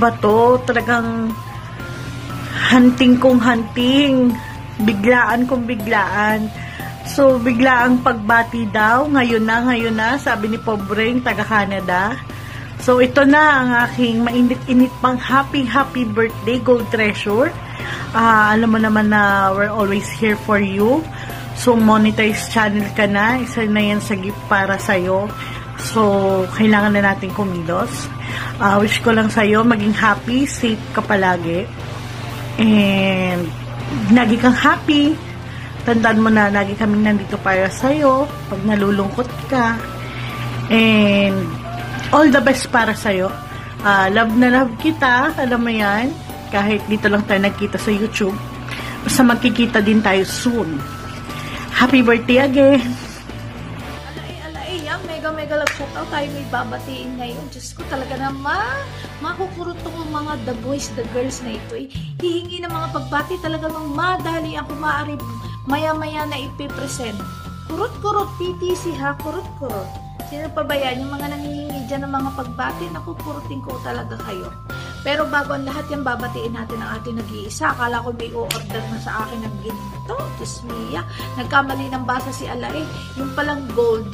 ba to? Talagang hunting kong hunting. Biglaan kong biglaan. So, biglaang pagbati daw. Ngayon na, ngayon na, sabi ni Pobreng, taga Canada. So, ito na ang aking mainit-init pang happy, happy birthday, Gold Treasure. Uh, alam mo naman na we're always here for you. So, monetize channel ka na. Isa na yan sa gift para sa'yo. So, kailangan na natin kumilos. Uh, wish ko lang sa'yo maging happy, safe ka palagi. And, nagi kang happy. Tandaan mo na, lagi kaming nandito para sa'yo. Pag nalulungkot ka. And, all the best para sa'yo. Uh, love na love kita. Alam mo yan. Kahit dito lang tayo nagkita sa YouTube. Basta magkikita din tayo soon. Happy birthday again! Love shoutout tayo may babatiin ngayon. Diyos ko talaga naman, makukurot tong mga the boys, the girls na ito eh. Hihingi ng mga pagbati talaga ng madali ang kumaari maya-maya na ipipresent. Kurot-kurot, PTC ha, kurot-kurot. Sino pa ba yan? Yung mga nangihingi dyan ng mga pagbati, nakukurutin ko talaga kayo. Pero bago ang lahat yan, babatiin natin ang ating nag-iisa. Akala ko may o-order na sa akin ng ginto. Diyos Mia. Nagkamali ng basa si Alae. Yung palang gold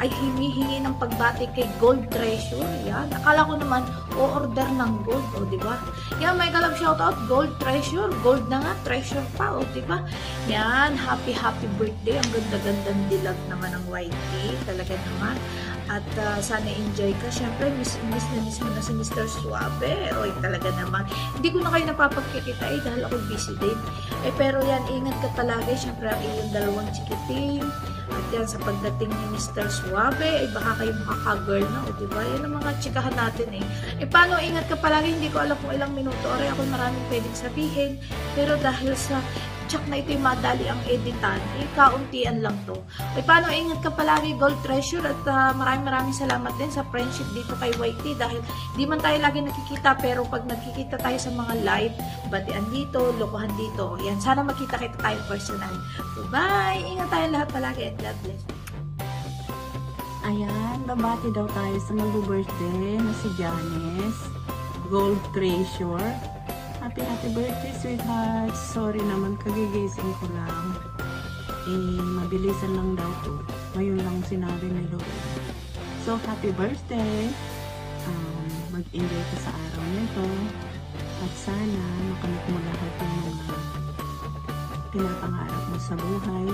ay hinihingi ng pagbati kay Gold Treasure. Yan. Akala ko naman, o-order ng gold. O, di ba? Yan, may kalab shoutout. Gold Treasure. Gold na nga. Treasure pa. O, di ba? Yan. Happy, happy birthday. Ang ganda-gandang dilag naman ng YT. Talaga naman. At uh, sana enjoy ka. Siyempre, miss, miss na miss mo na si Mr. Suave. Oy, talaga naman. Hindi ko na kayo napapagkikita eh dahil ako busy din. Eh, pero yan, ingat ka palagi. Siyempre, ang iyong dalawang chikiting. At yan, sa pagdating ni Mr. Suave, ay baka kayo makaka-girl na. O, diba? Yan ang mga chikahan natin eh. Eh, paano ingat ka palagi? Hindi ko alam kung ilang minuto. Oray, ako maraming pwedeng sabihin. Pero dahil sa tsak na ito'y madali ang editan, eh, kauntian lang to. Ay, paano ingat ka palagi, Gold Treasure, at uh, maraming maraming salamat din sa friendship dito kay YT dahil di man tayo lagi nakikita, pero pag nakikita tayo sa mga live, batian dito, lokohan dito, yan, sana makita kita tayo personal. So, bye! Ingat tayo lahat palagi at God bless. Ayan, babati daw tayo sa mag-birthday na si Janice. Gold Treasure. Happy, happy birthday, sweetheart. Sorry naman, kagigising ko lang. Eh, mabilisan lang daw to. Ngayon lang sinabi ni Lord. So, happy birthday. Um, Mag-enjoy ka sa araw nito. At sana, makamit mo lahat ng mga pinapangarap mo sa buhay.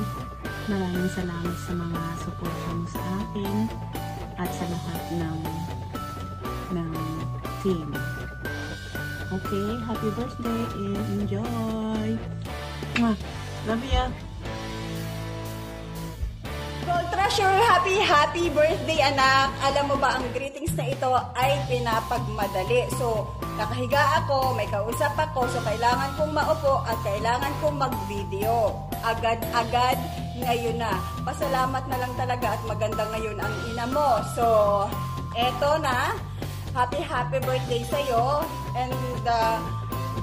Maraming salamat sa mga suporta mo sa akin at sa lahat ng ng team. Okay, happy birthday and enjoy! Mwah! Love ya! Gold Treasure, happy, happy birthday anak! Alam mo ba, ang greetings na ito ay pinapagmadali. So, nakahiga ako, may kausap ako, so kailangan kong maupo at kailangan kong mag-video. Agad-agad ngayon na. Pasalamat na lang talaga at maganda ngayon ang ina mo. So, eto na. Happy, happy birthday sa'yo. And, uh,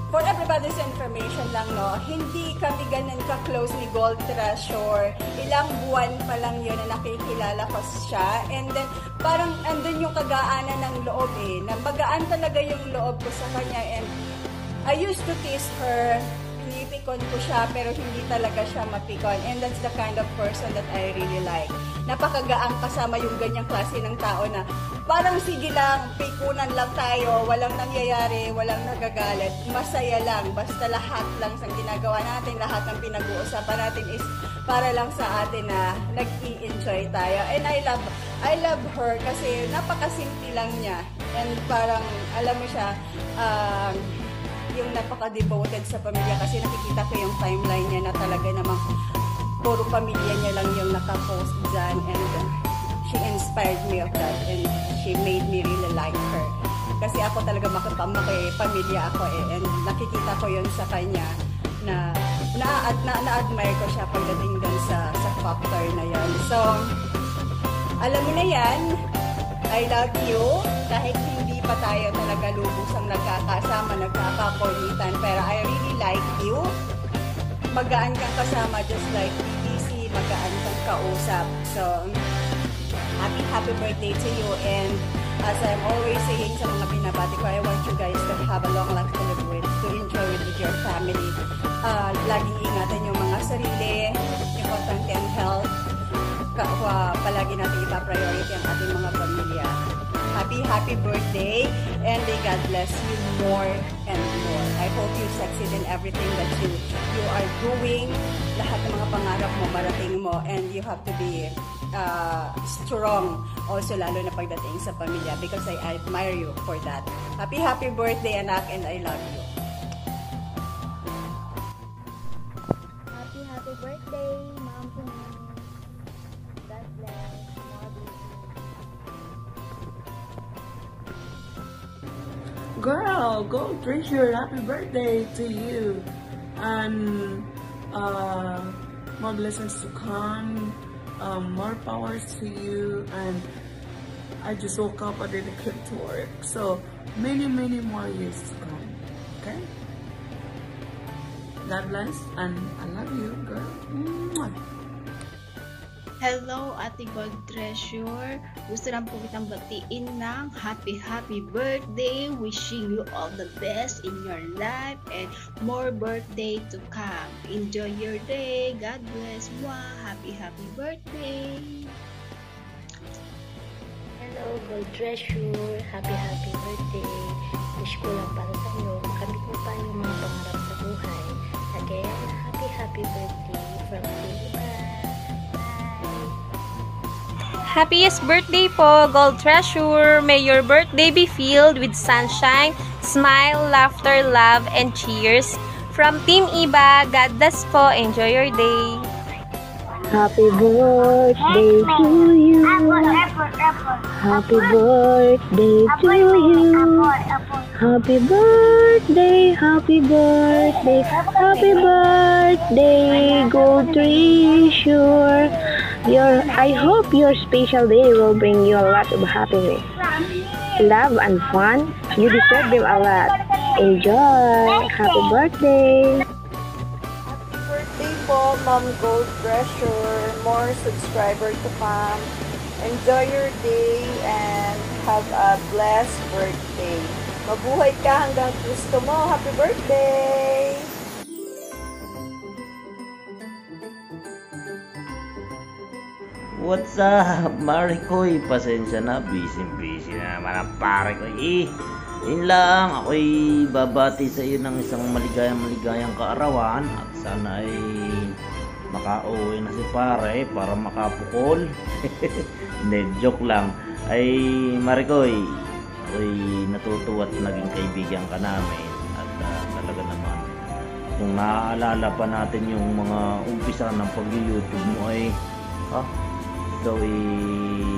for everybody's information lang, no, hindi kami ganun ka-close ni Gold Treasure. Ilang buwan pa lang yun na nakikilala ko siya. And then, parang andun yung kagaanan ng loob eh. Nabagaan talaga yung loob ko sa kanya. And I used to tease her pinipikon ko siya pero hindi talaga siya mapikon. And that's the kind of person that I really like. Napakagaang kasama yung ganyang klase ng tao na parang sige lang, pikunan lang tayo, walang nangyayari, walang nagagalit, masaya lang, basta lahat lang sa ginagawa natin, lahat ng pinag-uusapan natin is para lang sa atin na nag-i-enjoy tayo. And I love, I love her kasi napakasimple lang niya. And parang, alam mo siya, um, yung napaka-devoted sa pamilya kasi nakikita ko yung timeline niya na talaga namang puro pamilya niya lang yung nakapost dyan and uh, she inspired me of that and she made me really like her. Kasi ako talaga makipamilya ako eh and nakikita ko yun sa kanya na na, na, na-admire ko siya pagdating dun sa, sa factor na yan. So, alam mo na yan, I love you kahit pa tayo talaga lubusang nagkakasama, nagkakakulitan. Pero I really like you. Magaan kang kasama just like BBC, magaan kang kausap. So, happy, happy birthday to you. And as I'm always saying sa mga binabati ko, I want you guys to have a long life to live with, to enjoy with, your family. Uh, laging ingatan yung mga sarili, importante ang health, Ka- palagi natin ipa-priority ang ating mga pamilya. Happy, happy birthday and may God bless you more and more. I hope you succeed in everything that you you are doing. Lahat ng mga pangarap mo, marating mo and you have to be uh, strong also lalo na pagdating sa pamilya because I admire you for that. Happy, happy birthday anak and I love you. Blessings. go drink your happy birthday to you. And uh, more blessings to come, um, more powers to you. And I just woke up, I didn't get to work. So many, many more years to come. Okay? God bless, and I love you, girl. Hello, Ate Gold Treasure. Gusto lang po kitang batiin ng happy, happy birthday. Wishing you all the best in your life and more birthday to come. Enjoy your day. God bless. Mwah. Happy, happy birthday. Hello, Gold Treasure. Happy, happy birthday. Wish ko lang para sa iyo. Makamit mo pa yung mga pangarap sa buhay. Again, happy, happy birthday from Philippines. Happiest birthday po, Gold Treasure! May your birthday be filled with sunshine, smile, laughter, love, and cheers. From Team Iba, God bless po. Enjoy your day. Happy birthday to you. Happy birthday to you. Happy birthday, happy birthday, happy birthday, Gold Treasure. Your, I hope your special day will bring you a lot of happiness, love, and fun. You deserve them a lot. Enjoy. Happy birthday. Happy birthday po, Ma'am Gold Treasure. More subscriber to come. Enjoy your day and have a blessed birthday. Mabuhay ka hanggang gusto mo. Happy birthday! What's up, Marikoy? Pasensya na, busy-busy na naman ang pare ko. Eh, yun lang, ako'y babati sa iyo ng isang maligayang-maligayang kaarawan at sana ay makauwi na si pare para makapukol. Hindi, joke lang. Ay, Marikoy, ako'y natutuwa at naging kaibigan ka namin at ah, talaga naman kung naaalala pa natin yung mga umpisa ng pag-YouTube mo ay ah, ito ay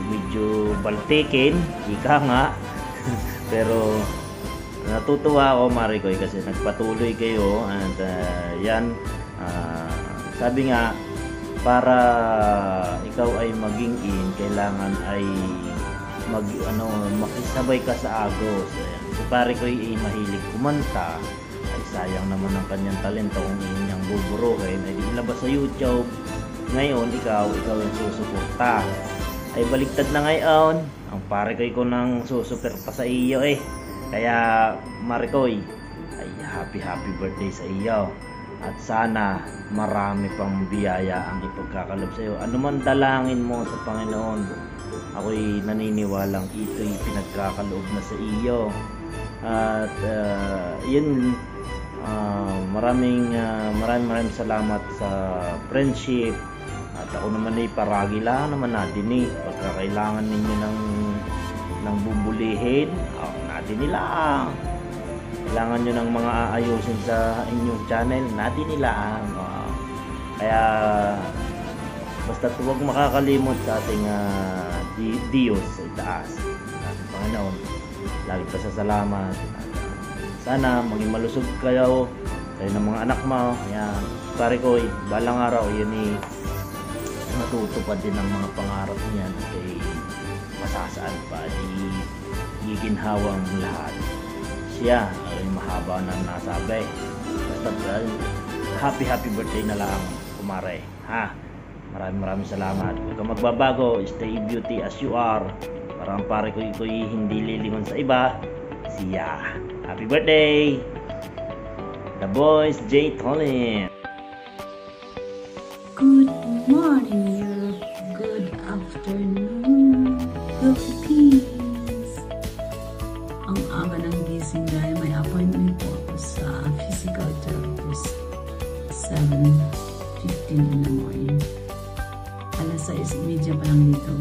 medyo baltikin, ika nga. Pero natutuwa ako Marikoy kasi nagpatuloy kayo and ah, yan ah, sabi nga para ikaw ay maging in kailangan ay mag ano makisabay ka sa agos Ayan. si pare ko ay mahilig kumanta ay sayang naman ang kanyang talento kung inyang buburuhin ay ilabas sa YouTube ngayon ikaw ikaw yung susuporta. Ay baliktad na ngayon. Ang pare ko ko nang susuporta sa iyo eh. Kaya Marikoy ay happy happy birthday sa iyo. At sana marami pang biyaya ang ipagkakalob sa iyo. Ano man dalangin mo sa Panginoon ako'y naniniwalang ito'y pinagkakaloob na sa iyo. At ah, yun ah, maraming ah, maraming maraming salamat sa friendship at ako naman ay paragi lang naman natin eh pagkakailangan ninyo ng ng bubulihin ako natin nila. Kailangan nyo ng mga aayusin sa inyong channel natin nila. Kaya basta huwag makakalimot sa ating ah, di- Diyos sa itaas ating Panginoon lagi pa sa salamat. Sana maging malusog kayo kayo ng mga anak mo. Yan pare ko balang araw yun eh matutupad din ang mga pangarap niyan at ay masasaan pa di giginhawang lahat siya ay mahaba na nasabi basta uh, happy happy birthday na lang kumare ha maraming maraming salamat kang magbabago stay beauty as you are para ang pare ko ko hindi lilingon sa iba. Siya. Happy birthday! The boys, J. Tolin. Good morning, you. Good afternoon, Philippines. Ang aga ng gising dahil may appointment po ako sa physical therapist. 7.15 in the morning. Alas 6.30 pa lang dito.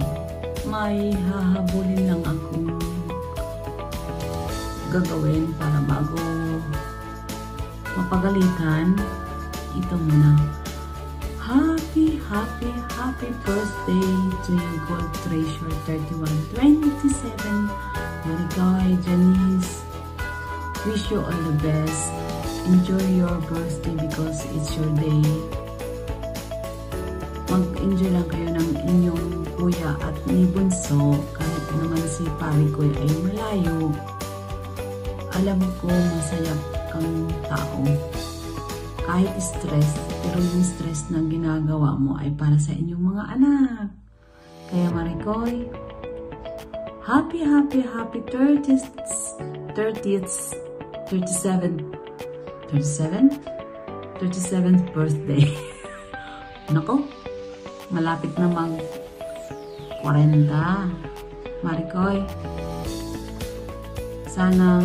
May hahabulin lang akong gagawin para bago mapagalitan. Ito muna. Happy, happy, birthday to you, Gold Treasure 3127. Marigay, Janice. Wish you all the best. Enjoy your birthday because it's your day. Mag-enjoy lang kayo ng inyong kuya at ni Bunso kahit naman si pari ko ay malayo. Alam ko masaya kang tao kahit stress, pero yung stress na ginagawa mo ay para sa inyong mga anak. Kaya Maricoy, happy, happy, happy 30th, 30th, 37, 37? 37th birthday. Nako, malapit na mag 40. Maricoy, sana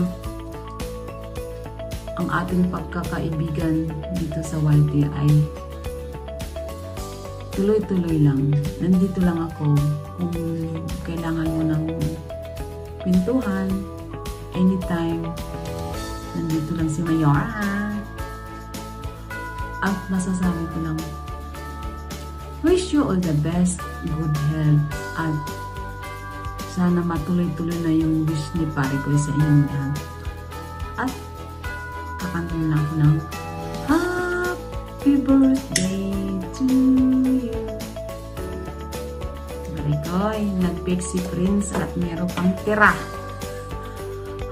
ang ating pagkakaibigan dito sa YT ay tuloy-tuloy lang. Nandito lang ako kung kailangan mo ng pintuhan anytime. Nandito lang si Mayora. At masasabi ko lang, wish you all the best, good health, at sana matuloy-tuloy na yung wish ni pare ko sa inyong lahat. Kakanta na ako ng Happy birthday to you. Marikoy, nag-bake si Prince at meron pang tira.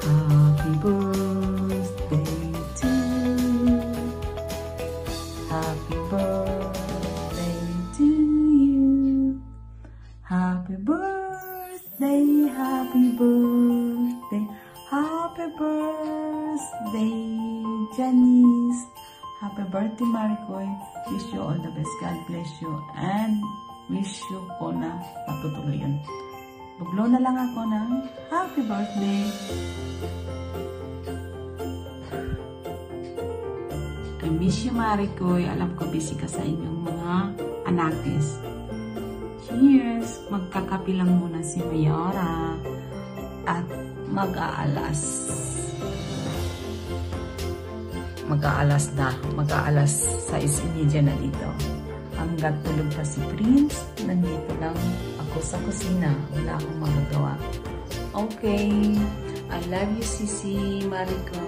Happy birthday to you. Happy birthday to you. Happy birthday, happy birthday, happy birthday, Janice. Happy birthday, Maricoy. Wish you all the best. God bless you. And wish you ko na patutuloy yun. Buglo na lang ako ng happy birthday. I miss you, Maricoy. Alam ko busy ka sa inyong mga anakis. Cheers! Magkakapi lang muna si Mayora. At mag-aalas. Mag-aalas na. Mag-aalas sa isinidya na dito. Hanggat tulog pa si Prince, nandito lang ako sa kusina. Wala akong magagawa. Okay. I love you, Sisi Mariko.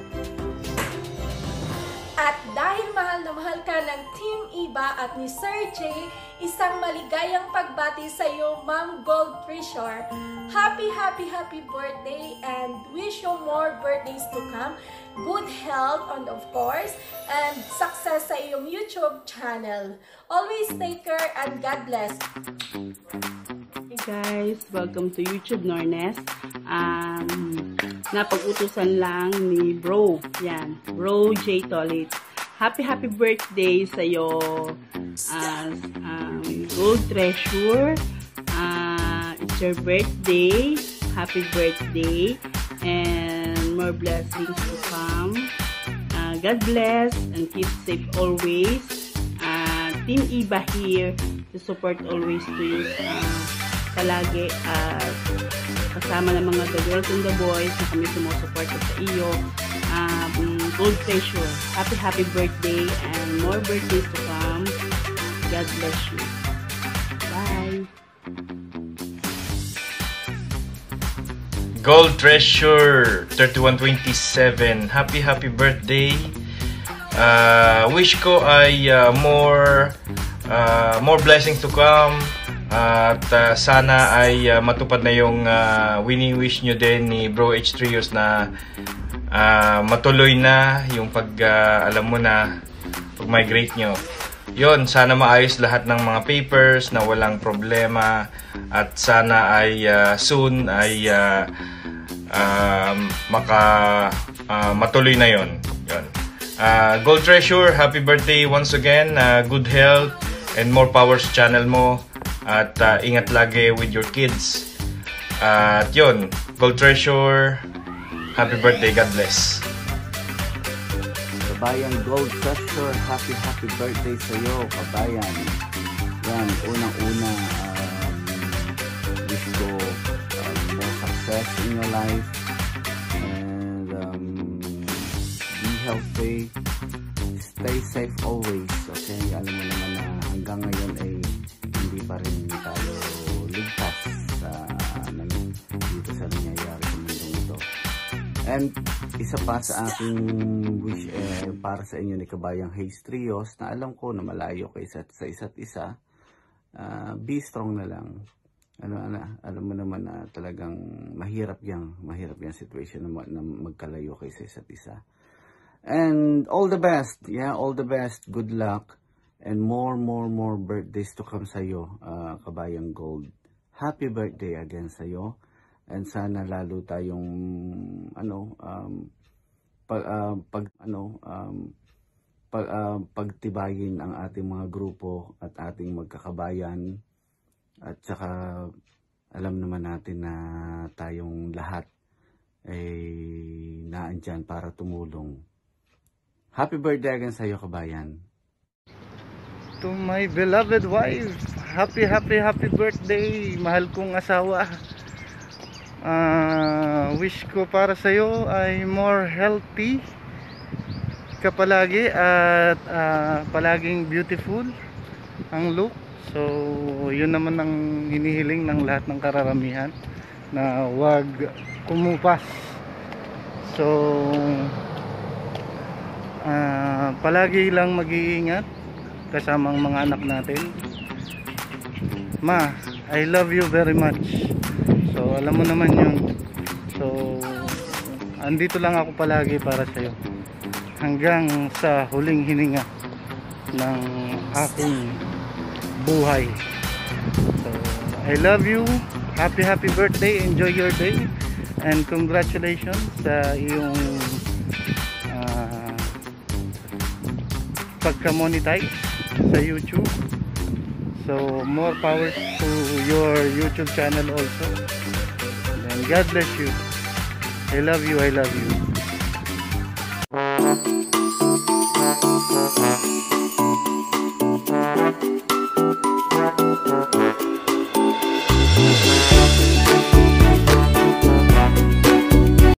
Iba at ni Sir J, isang maligayang pagbati sa iyo, Ma'am Gold Treasure. Happy, happy, happy birthday and wish you more birthdays to come. Good health and of course, and success sa iyong YouTube channel. Always take care and God bless. Hey guys, welcome to YouTube Nornes. Um, napag-utusan lang ni Bro. Yan, Bro J. Tolit. Happy, happy birthday sa'yo. As um, Gold Treasure. Uh, it's your birthday. Happy birthday. And more blessings to come. Uh, God bless and keep safe always. Uh, Team Iba here to support always to you. Uh, palagi at kasama ng mga the girls and the boys na kami sumusuporta sa iyo. Um, Gold Treasure, happy happy birthday and more birthdays to come. God bless you. Bye! Gold Treasure 3127 Happy happy birthday uh, Wish ko ay uh, more uh, More blessings to come At uh, sana ay uh, matupad na yung uh, winning wish nyo din ni Bro H. Trios na uh, matuloy na yung pag uh, alam mo na pag-migrate nyo. Yon sana maayos lahat ng mga papers na walang problema. At sana ay ah, soon ay ah, um, maka ah, matuloy na yon yon Ah, Gold Treasure happy birthday once again. Ah, good health and more power sa channel mo at ah, ingat lagi with your kids at yon Gold Treasure happy birthday God bless Kabayan Gold Treasure, happy happy birthday sa iyo, kabayan. Yan, unang-una, um, wish ko um, more success in your life and um, be healthy, stay safe always, okay? Alam mo naman na hanggang ngayon ay hindi pa rin tayo ligtas sa ano, dito sa nangyayari sa mundong ito. And isa pa sa aking wish eh, para sa inyo ni Kabayang Hayes na alam ko na malayo kayo sa, sa isa't isa, ah, be strong na lang. Ano, ano, alam mo naman na talagang mahirap yang mahirap yung situation na, na magkalayo kayo sa isa't isa. And all the best, yeah, all the best, good luck, and more, more, more birthdays to come sa'yo, uh, Kabayang Gold. Happy birthday again sa'yo. And sana lalo tayong, ano, um, pag, ah, pag, ano, um, pag, ah, pagtibayin ang ating mga grupo at ating magkakabayan. At saka, alam naman natin na tayong lahat ay naandyan para tumulong. Happy birthday again sa iyo, kabayan. To my beloved wife, happy, happy, happy birthday, mahal kong asawa. Ah, wish ko para sa iyo ay more healthy ka palagi at ah, palaging beautiful ang look. So, yun naman ang hinihiling ng lahat ng kararamihan na wag kumupas. So, ah, palagi lang mag-iingat kasama ang mga anak natin. Ma, I love you very much. So, alam mo naman yun. So, andito lang ako palagi para sa'yo. Hanggang sa huling hininga ng aking buhay. So, I love you. Happy, happy birthday. Enjoy your day. And congratulations sa iyong ah, pagka-monetize sa YouTube. So, more power to your YouTube channel also. And God bless you. I love you, I love you.